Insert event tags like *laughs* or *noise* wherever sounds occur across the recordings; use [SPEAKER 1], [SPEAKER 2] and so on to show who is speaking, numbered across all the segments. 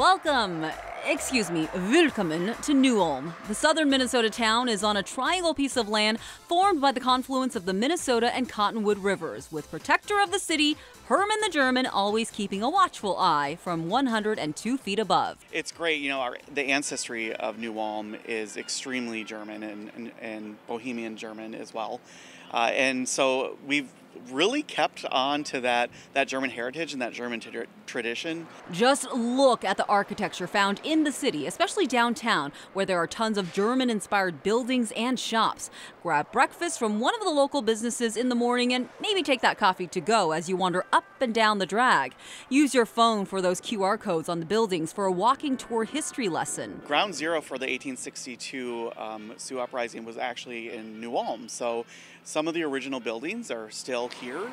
[SPEAKER 1] Welcome, excuse me, willkommen to New Ulm. The southern Minnesota town is on a triangle piece of land formed by the confluence of the Minnesota and Cottonwood rivers, with protector of the city, Hermann the German, always keeping a watchful eye from 102 feet above.
[SPEAKER 2] It's great, you know, our, the ancestry of New Ulm is extremely German and, and, and Bohemian German as well. Uh, and so we've really kept on to that, that German heritage and that German tradition.
[SPEAKER 1] Just look at the architecture found in the city, especially downtown, where there are tons of German inspired buildings and shops. Grab breakfast from one of the local businesses in the morning and maybe take that coffee to go as you wander up and down the drag. Use your phone for those QR codes on the buildings for a walking tour history lesson.
[SPEAKER 2] Ground zero for the 1862 um, Sioux Uprising was actually in New Ulm, so some of the original buildings are still here.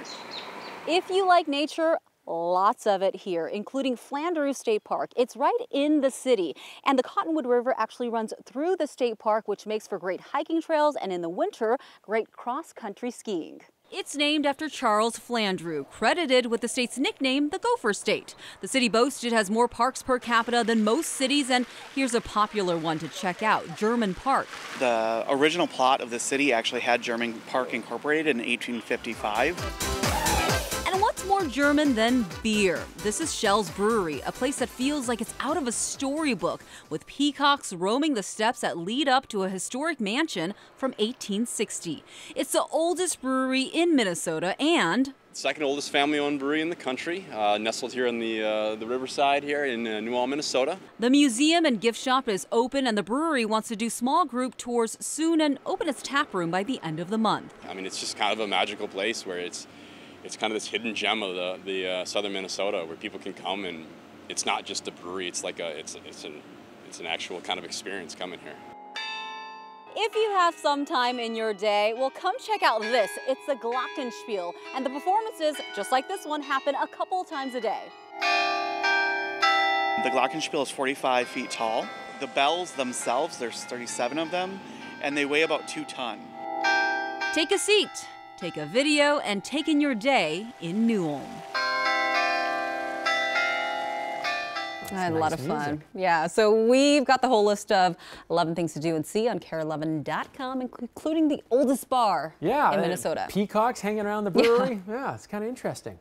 [SPEAKER 1] If you like nature, lots of it here, including Flandrau State Park. It's right in the city, and the Cottonwood River actually runs through the state park, which makes for great hiking trails and in the winter, great cross-country skiing. It's named after Charles Flandrau, credited with the state's nickname, the Gopher State. The city boasts it has more parks per capita than most cities, and here's a popular one to check out German Park.
[SPEAKER 2] The original plot of the city actually had German Park incorporated in 1855
[SPEAKER 1] more German than beer. This is Schell's Brewery, a place that feels like it's out of a storybook, with peacocks roaming the steps that lead up to a historic mansion from 1860. It's the oldest brewery in Minnesota and
[SPEAKER 3] second oldest family-owned brewery in the country, uh, nestled here in the uh, the riverside here in uh, New Ulm, Minnesota.
[SPEAKER 1] The museum and gift shop is open, and the brewery wants to do small group tours soon and open its tap room by the end of the month.
[SPEAKER 3] I mean, it's just kind of a magical place where it's it's kind of this hidden gem of the, the uh, southern Minnesota where people can come and it's not just a brewery. It's like a it's it's an it's an actual kind of experience coming here.
[SPEAKER 1] If you have some time in your day, well, come check out this. It's the Glockenspiel, and the performances, just like this one, happen a couple times a day.
[SPEAKER 2] The Glockenspiel is 45 feet tall. The bells themselves, there's 37 of them, and they weigh about two ton.
[SPEAKER 1] Take a seat take a video, and take in your day in New Ulm. I had a lot of fun. Yeah, so we've got the whole list of 11 things to do and see on kare11.com, including the oldest bar
[SPEAKER 4] yeah,
[SPEAKER 1] in Minnesota.
[SPEAKER 4] Peacocks hanging around the brewery. Yeah, *laughs* yeah it's kind of interesting.